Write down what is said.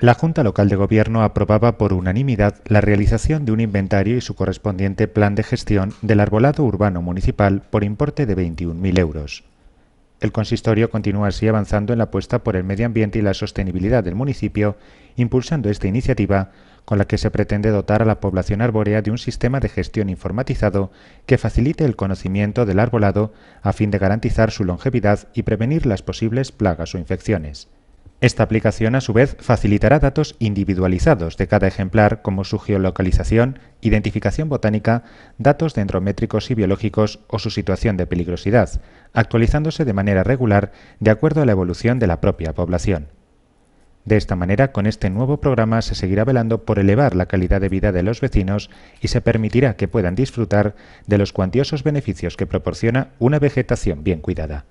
La Junta Local de Gobierno aprobaba por unanimidad la realización de un inventario y su correspondiente plan de gestión del arbolado urbano municipal por importe de 21.000 euros. El consistorio continúa así avanzando en la apuesta por el medio ambiente y la sostenibilidad del municipio, impulsando esta iniciativa con la que se pretende dotar a la población arbórea de un sistema de gestión informatizado que facilite el conocimiento del arbolado a fin de garantizar su longevidad y prevenir las posibles plagas o infecciones. Esta aplicación, a su vez, facilitará datos individualizados de cada ejemplar como su geolocalización, identificación botánica, datos dendrométricos y biológicos o su situación de peligrosidad, actualizándose de manera regular de acuerdo a la evolución de la propia población. De esta manera, con este nuevo programa se seguirá velando por elevar la calidad de vida de los vecinos y se permitirá que puedan disfrutar de los cuantiosos beneficios que proporciona una vegetación bien cuidada.